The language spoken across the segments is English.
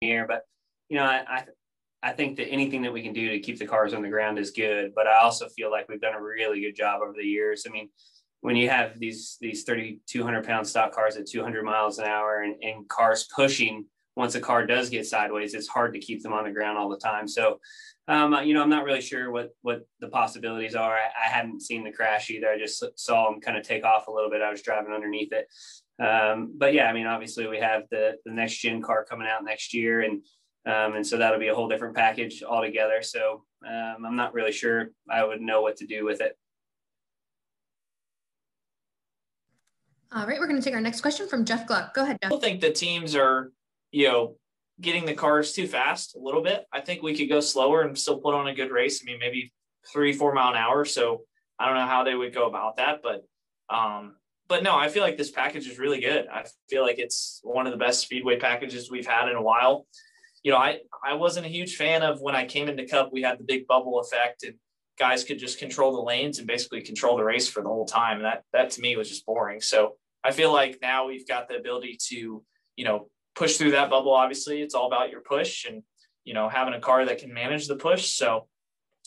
here, but you know, I, I I think that anything that we can do to keep the cars on the ground is good. But I also feel like we've done a really good job over the years. I mean, when you have these these 3,200 pound stock cars at 200 miles an hour and, and cars pushing once a car does get sideways, it's hard to keep them on the ground all the time. So, um, you know, I'm not really sure what what the possibilities are. I, I hadn't seen the crash either. I just saw them kind of take off a little bit. I was driving underneath it. Um, but yeah, I mean, obviously we have the the next gen car coming out next year, and um, and so that'll be a whole different package altogether. So um, I'm not really sure I would know what to do with it. All right, we're going to take our next question from Jeff Gluck. Go ahead, Jeff. I think the teams are, you know, getting the cars too fast a little bit. I think we could go slower and still put on a good race. I mean, maybe three, four mile an hour. So I don't know how they would go about that, but um, but no, I feel like this package is really good. I feel like it's one of the best speedway packages we've had in a while. You know, I I wasn't a huge fan of when I came into Cup. We had the big bubble effect, and guys could just control the lanes and basically control the race for the whole time. And that that to me was just boring. So I feel like now we've got the ability to, you know, push through that bubble. Obviously, it's all about your push and, you know, having a car that can manage the push. So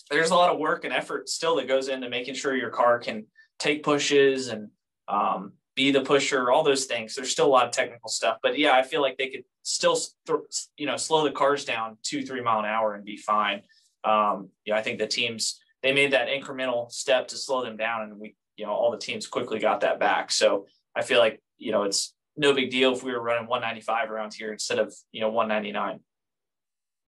there's a lot of work and effort still that goes into making sure your car can take pushes and um, be the pusher, all those things. There's still a lot of technical stuff, but yeah, I feel like they could still, th- you know, slow the cars down two, three mile an hour and be fine. Um, yeah, I think the teams they made that incremental step to slow them down, and we, you know, all the teams quickly got that back. So I feel like you know it's no big deal if we were running 195 around here instead of you know 199.